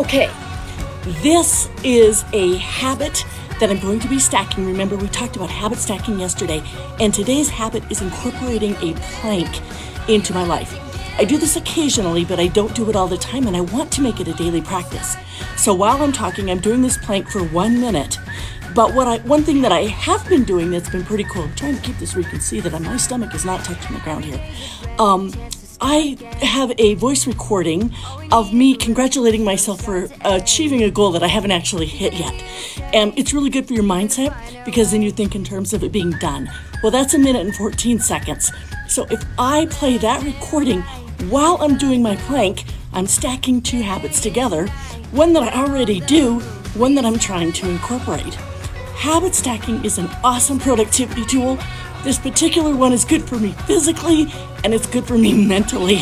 Okay, this is a habit that I'm going to be stacking. Remember, we talked about habit stacking yesterday, and today's habit is incorporating a plank into my life. I do this occasionally, but I don't do it all the time, and I want to make it a daily practice. So while I'm talking, I'm doing this plank for one minute. But what I one thing that I have been doing that's been pretty cool. I'm trying to keep this where you can see that my stomach is not touching the ground here. Um, I have a voice recording of me congratulating myself for achieving a goal that I haven't actually hit yet. And it's really good for your mindset because then you think in terms of it being done. Well, that's a minute and 14 seconds. So if I play that recording while I'm doing my plank, I'm stacking two habits together one that I already do, one that I'm trying to incorporate. Habit stacking is an awesome productivity tool this particular one is good for me physically and it's good for me mentally.